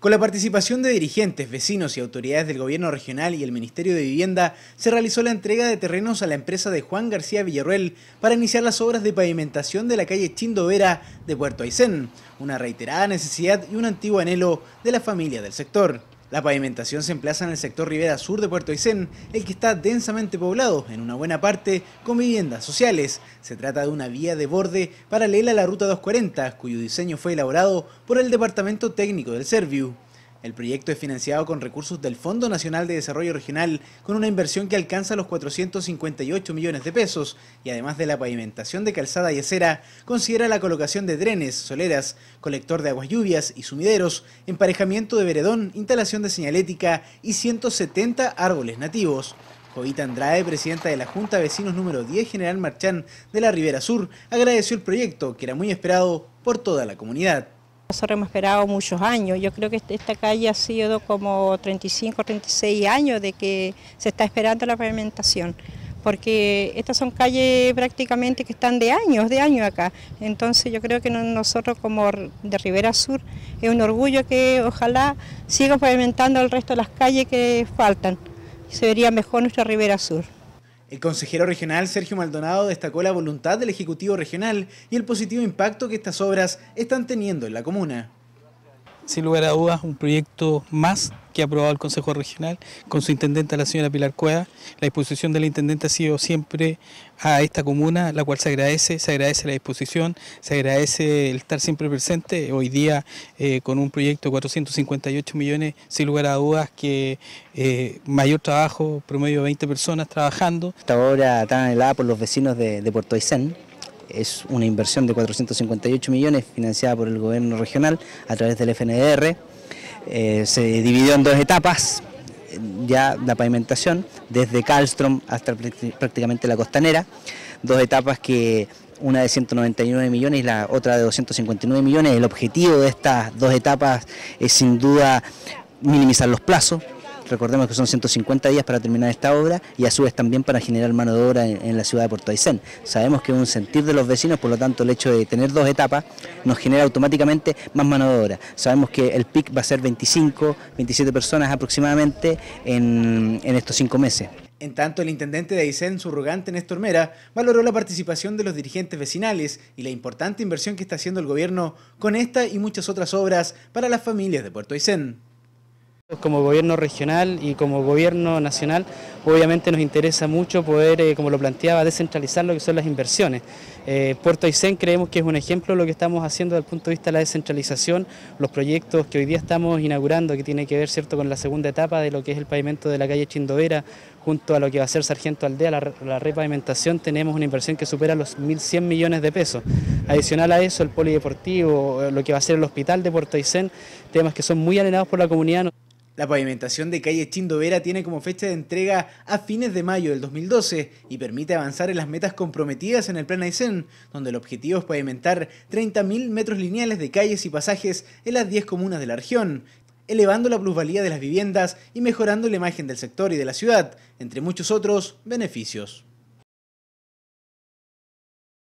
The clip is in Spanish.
Con la participación de dirigentes, vecinos y autoridades del gobierno regional y el Ministerio de Vivienda, se realizó la entrega de terrenos a la empresa de Juan García Villarruel para iniciar las obras de pavimentación de la calle Chindovera de Puerto Aysén, una reiterada necesidad y un antiguo anhelo de la familia del sector. La pavimentación se emplaza en el sector Ribera Sur de Puerto Aysén, el que está densamente poblado, en una buena parte con viviendas sociales. Se trata de una vía de borde paralela a la Ruta 240, cuyo diseño fue elaborado por el Departamento Técnico del Serviu. El proyecto es financiado con recursos del Fondo Nacional de Desarrollo Regional con una inversión que alcanza los 458 millones de pesos y además de la pavimentación de calzada y acera, considera la colocación de drenes, soleras, colector de aguas lluvias y sumideros, emparejamiento de veredón, instalación de señalética y 170 árboles nativos. Jovita Andrade, presidenta de la Junta Vecinos número 10 General Marchán de la Ribera Sur, agradeció el proyecto que era muy esperado por toda la comunidad. Nosotros hemos esperado muchos años, yo creo que este, esta calle ha sido como 35, 36 años de que se está esperando la pavimentación, porque estas son calles prácticamente que están de años, de años acá. Entonces yo creo que nosotros como de Rivera Sur es un orgullo que ojalá siga pavimentando el resto de las calles que faltan. Se vería mejor nuestra Rivera Sur. El consejero regional Sergio Maldonado destacó la voluntad del Ejecutivo Regional y el positivo impacto que estas obras están teniendo en la comuna. Sin lugar a dudas, un proyecto más que ha aprobado el Consejo Regional con su intendente, la señora Pilar Cueva. La disposición del intendente ha sido siempre a esta comuna, la cual se agradece, se agradece la disposición, se agradece el estar siempre presente. Hoy día eh, con un proyecto de 458 millones, sin lugar a dudas que eh, mayor trabajo, promedio de 20 personas trabajando. Esta obra tan anhelada por los vecinos de, de Puerto Aysén, es una inversión de 458 millones financiada por el gobierno regional a través del FNDR. Eh, se dividió en dos etapas, ya la pavimentación, desde Calstrom hasta prácticamente la costanera, dos etapas que una de 199 millones y la otra de 259 millones. El objetivo de estas dos etapas es sin duda minimizar los plazos, Recordemos que son 150 días para terminar esta obra y a su vez también para generar mano de obra en, la ciudad de Puerto Aysén. Sabemos que es un sentir de los vecinos, por lo tanto el hecho de tener dos etapas nos genera automáticamente más mano de obra. Sabemos que el PIC va a ser 25, 27 personas aproximadamente en, estos cinco meses. En tanto, el intendente de Aysén, subrogante Néstor Mera, valoró la participación de los dirigentes vecinales y la importante inversión que está haciendo el gobierno con esta y muchas otras obras para las familias de Puerto Aysén. Como gobierno regional y como gobierno nacional, obviamente nos interesa mucho poder, eh, como lo planteaba, descentralizar lo que son las inversiones. Eh, Puerto Aysén creemos que es un ejemplo de lo que estamos haciendo desde el punto de vista de la descentralización, los proyectos que hoy día estamos inaugurando, que tiene que ver cierto con la segunda etapa de lo que es el pavimento de la calle Chindovera, junto a lo que va a ser Sargento Aldea, la, repavimentación, tenemos una inversión que supera los 1.100 millones de pesos. Adicional a eso, el polideportivo, lo que va a ser el hospital de Puerto Aysén, temas que son muy anhelados por la comunidad. La pavimentación de calle Chindovera tiene como fecha de entrega a fines de mayo del 2012 y permite avanzar en las metas comprometidas en el Plan Aysén, donde el objetivo es pavimentar 30.000 metros lineales de calles y pasajes en las 10 comunas de la región, elevando la plusvalía de las viviendas y mejorando la imagen del sector y de la ciudad, entre muchos otros beneficios.